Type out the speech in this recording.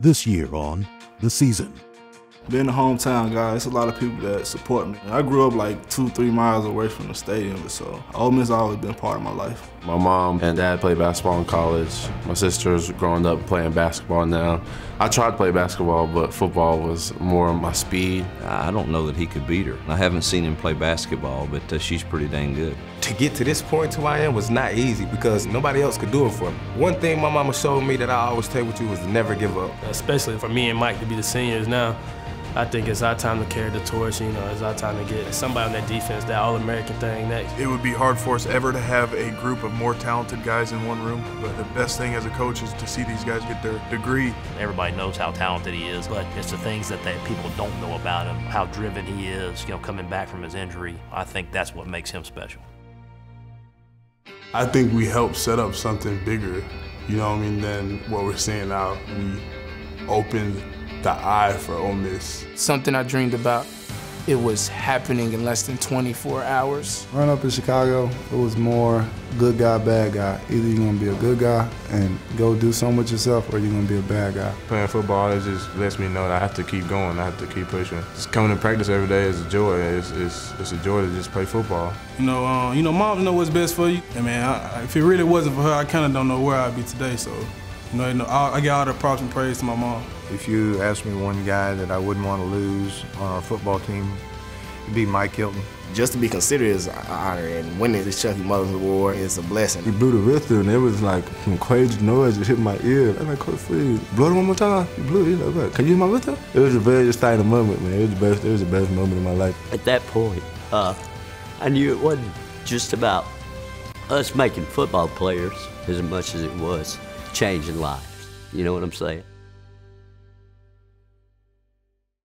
This year on The Season. Being a hometown guy, it's a lot of people that support me. I grew up like two, three miles away from the stadium, so Ole Miss has always been part of my life. My mom and dad played basketball in college. My sister's growing up playing basketball now. I tried to play basketball, but football was more my speed. I don't know that he could beat her. I haven't seen him play basketball, but uh, she's pretty dang good. To get to this point to where I am was not easy because nobody else could do it for me. One thing my mama showed me that I always take with you was to never give up. Especially for me and Mike to be the seniors now. I think it's our time to carry the torch. You know, it's our time to get somebody on that defense, that All-American thing next. It would be hard for us ever to have a group of more talented guys in one room, but the best thing as a coach is to see these guys get their degree. Everybody knows how talented he is, but it's the things that they, people don't know about him, how driven he is, you know, coming back from his injury. I think that's what makes him special. I think we helped set up something bigger, you know what I mean, than what we're seeing now. We opened the eye for Ole Miss. Something I dreamed about. It was happening in less than 24 hours. Growing up in Chicago, it was more good guy, bad guy. Either you're gonna be a good guy and go do something with yourself, or you're gonna be a bad guy. Playing football, it just lets me know that I have to keep going. I have to keep pushing. Just coming to practice every day is a joy. It's, it's, it's a joy to just play football. You know, uh, you know, moms know what's best for you. I mean, I, if it really wasn't for her, I kind of don't know where I'd be today. So, you know, I, I get all the props and praise to my mom. If you ask me one guy that I wouldn't want to lose on our football team, it'd be Mike Hilton. Just to be considered is an honor, and winning this Chucky Mullins Award is a blessing. He blew the whistle, and it was like some crazy noise that hit my ear. I'm like, Coach Freeze, blow it one more time. He blew it. He's like, Can you hear my whistle? It was a very exciting moment, man. It was the best. It was the best moment in my life. At that point, uh, I knew it wasn't just about us making football players as much as it was changing lives. You know what I'm saying?